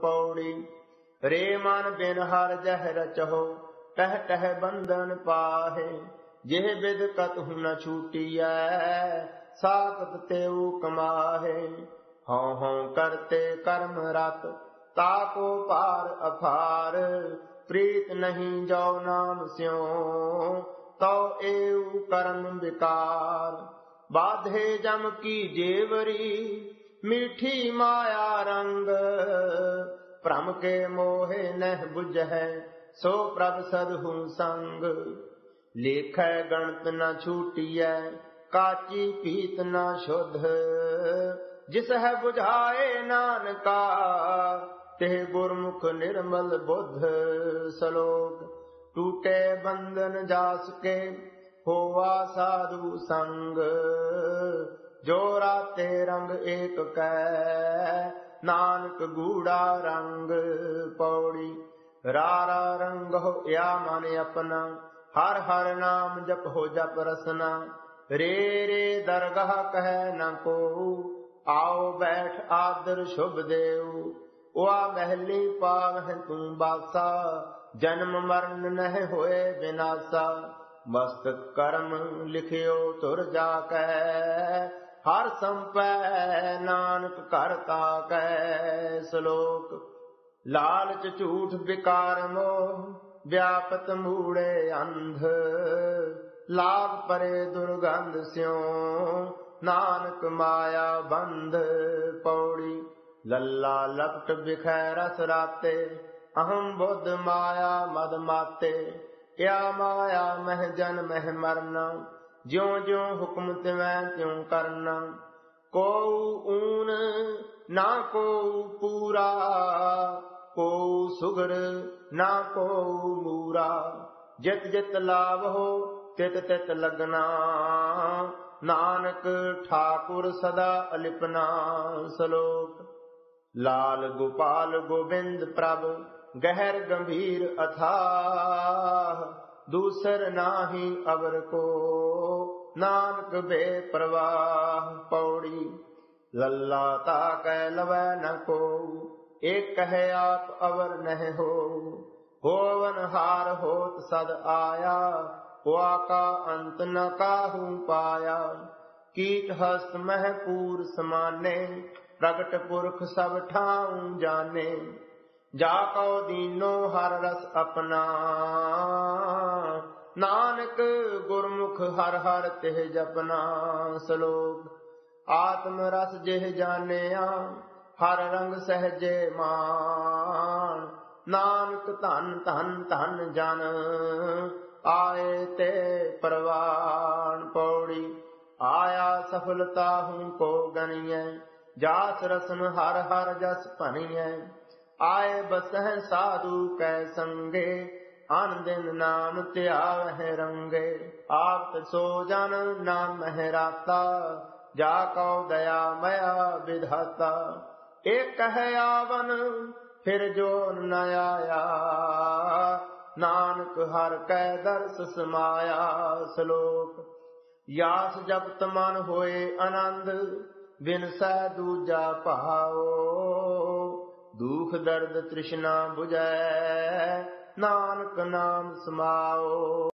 ਪੌੜੀ ਰੇ ਮਨ ਬਿਨ ਹਰ ਜਹ ਰਚਹੁ ਟਹ ਟਹਿ ਬੰਧਨ ਪਾਹੇ। ਜਿਹ ਬਿਦ ਕਤਹੁ ਨ ਛੂਟੀਐ, ਸਾਖਤ ਤੇਉ ਕਮਾਹੇ। ਹਉ ਹਉ ਕਰਤੇ ਕਰਮ ਰਤ ਤਾਕੋ ਪਾਰ ਅਫਾਰ ਪ੍ਰੀਤ ਨਹੀਂ ਜੋ ਨਾਮ ਸਿਉ, ਤਉ ਏਉ ਕਰਮ ਵਿਕਾਰ। ਬਾਧੇ ਜਮ ਕੀ ਜੇਵਰੀ, ਮੀਠੀ ਮਾਇਆ ਰੰਗ ਭ੍ਰਮ ਕੇ ਮੋਹਿ ਨਹਿ 부ਝੈ ਸੋ ਪ੍ਰਭ ਸਦਹੂ ਸੰਗ। ਲੇਖੈ ਗਣਤ ਨਾ ਛੂਟੀਐ, ਕਾਚੀ ਪੀਤ ਨਾ ਸ਼ੁੱਧ। ਜਿਸ ਹੈ 부ਝਾਏ ਨਾਨਕਾ ਤੇ ਗੁਰਮੁਖ ਨਿਰਮਲ ਬੁੱਧ। ਸਲੋਕ, ਟੂਟੇ ਬੰਧਨ ਜਾਸ ਕੇ ਹੋਵਾ ਸਾਧੂ ਸੰਗ। ਜੋ ਰਾਤੇ ਰੰਗ ਏਕ ਕੈ ਨਾਨਕ ਗੂੜਾ ਰੰਗ ਪੌੜੀ, ਰਾਰਾ ਰੰਗ ਹੋਇਆ ਮਨ ਆਪਣਾ, ਹਰ ਹਰ ਨਾਮ ਜਪ ਹੋ ਜਪ ਰਸਨਾ। ਰੇ ਰੇ ਦਰਗਾਹ ਕਹਿ ਨ ਕੋ ਆਓ ਬੈਠ ਆਦਰ ਸ਼ੁਭ ਦੇਉ। ਉਆ ਮਹਿਲੀ ਪਾਵਹਿ ਤੂੰ ਬਾਸਾ, ਜਨਮ ਮਰਨ ਨਹਿ ਹੋਏ ਬਿਨਾਸਾ। ਮਸਤਕ ਕਰਮ ਲਿਖਿਓ ਤੁਰ ਜਾ ਕੈ ਹਰ ਸੰਪੈ ਨਾਨਕ ਘਰ ਤਾਕੈ ਸ਼ਲੋਕ। ਲਾਲਚ ਝੂਠ ਵਿਕਾਰ ਮੋਹ ਵਿਆਪਤ ਮੂੜੇ ਅੰਧ। ਲਾਭ ਪਰੇ ਦੁਰਗੰਧ ਸਿਉ, ਨਾਨਕ ਮਾਇਆ ਬੰਧ। ਪੌੜੀ ਲੱਲਾ ਲਪਟ ਬਿਖੈ ਰਸ ਰਾਤੇ, ਅਹੰ ਬੁੱਧ ਮਾਇਆ ਮਦ ਮਾਤੇ। ਇਆ ਮਾਇਆ ਮਹਿ ਜਨ ਮਹਿ ਮਰਨਾ। ਜਿਉ ਜਿਉ ਹੁਕਮ ਤਿਵੈ ਤਿਉ ਕਰਨਾ। ਕੋ ਊਨ, ਨਾ ਕੋ ਪੂਰਾ। ਕੋ ਸੁਗਰ, ਨਾ ਕੋ ਮੂਰਾ। ਜਿਤ ਜਿਤ ਲਾਭ ਹੋ ਤਿਤ ਤਿਤ ਲਗਨਾ। ਨਾਨਕ ਠਾਕੁਰ ਸਦਾ ਅਲਿਪਨਾ ਸ਼ਲੋਕ। ਲਾਲ ਗੋਪਾਲ ਗੋਬਿੰਦ ਪ੍ਰਭ, ਗਹਿਰ ਗੰਭੀਰ ਅਥਾਹ। ਦੂਸਰ ਨਾਹੀ ਅਵਰ ਕੋ ਨਾਨਕ ਬੇ ਪ੍ਰਵਾਹ ਪੌੜੀ ਲੱਲਾ ਤਾ ਕਹਿ ਲਵੈ ਨ ਕੋ ਏਕ ਕਹਿ ਆਪ ਅਵਰ ਨਹਿ ਹੋ ਹੋਵਨ ਹਾਰ ਹੋਤ ਸਦ ਆਇਆ ਹੁਆ ਕਾ ਅੰਤ ਨ ਕਾਹੂ ਪਾਇਆ ਕੀਟ ਹਸਤ ਮਹਿ ਪੂਰ ਸਮਾਨੇ ਪ੍ਰਗਟ ਪੁਰਖ ਸਭ ਠਾਉ ਜਾਣੇ ਜਾ ਕਉ ਦੀਨੋ ਹਰ ਰਸ ਆਪਣਾ। ਨਾਨਕ ਗੁਰਮੁਖ ਹਰ ਹਰ ਤਿਹ ਜਪਨਾ ਸ਼ਲੋਕ। ਆਤਮ ਰਸ ਜਿਹ ਜਾਣਿਆ, ਹਰ ਰੰਗ ਸਹਜੇ ਮਾਨ ਨਾਨਕ ਧਨ ਧਨ ਧਨ ਜਨ, ਆਏ ਤੇ ਪਰਵਾਨ ਪੌੜੀ। ਆਇਆ ਸਫਲਤਾ ਹੂੰ ਕੋ ਗਣੀਐ ਜਾਸ ਰਸਨ ਹਰ ਹਰ ਜਸ ਭਣੀਐ ਆਏ ਬਸਹਿ ਸਾਧੂ ਕੈ ਸੰਗੇ ਅਨ ਦਿਨ ਨਾਮ ਧਿਆਵਹਿ ਰੰਗੇ। ਆਪ ਸੋ ਜਨ ਨਾਮ ਮਹਿਰਾਤਾ ਜਾ ਕਉ ਦਇਆ ਮਇਆ ਵਿਧਾਤਾ। ਏਕ ਹੈ ਆਵਨ, ਫਿਰ ਜੋ ਨ ਆਇਆ। ਨਾਨਕ ਹਰ ਕੈ ਦਰਸ ਸਮਾਇਆ ਸ਼ਲੋਕ। ਯਾਸ ਜਪਤ ਮਨ ਹੋਏ ਆਨੰਦ, ਬਿਨ ਸਹਿ ਦੂਜਾ ਭਾਓ ਦੁਖ ਦਰਦ ਤ੍ਰਿਸ਼ਨਾ 부ਜੈ ਨਾਨਕ ਨਾਮ ਸਮਾਓ।